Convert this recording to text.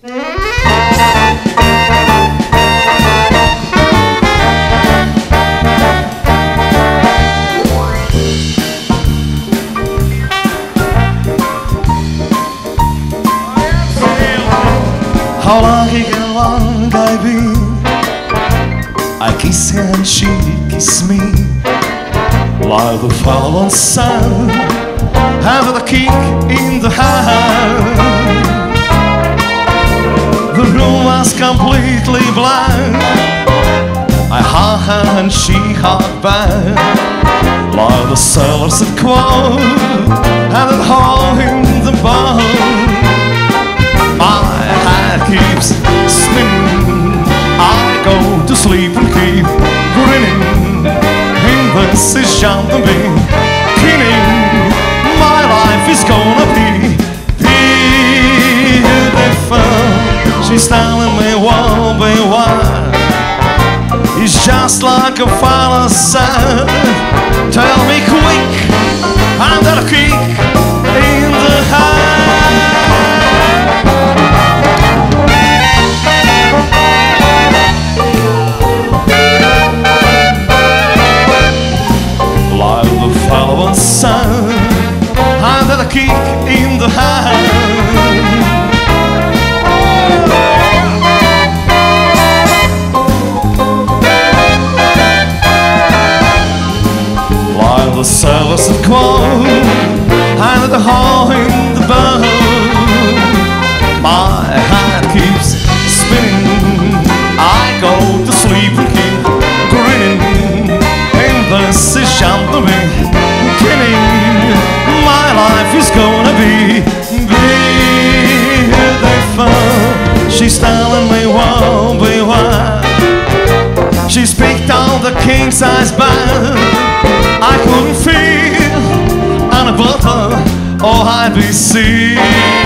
How lucky and long I be I kiss her and she kiss me. Like the fallen sun Have the kick completely blank I her and she hug back Like the sailors at quote And at home in the bar my head keeps spinning. I go to sleep and keep grinning. In this is jumping beginning. My life is gonna be beautiful. She's telling It's just like a father said. The sailors at quote under the hole in the boat, my heart keeps spinning. I go to sleep and keep grinning. in this is jumping, killing. My life is gonna be beautiful. She's telling me one by one. She's picked on the king size bed. I couldn't feel on a bottle or IBC.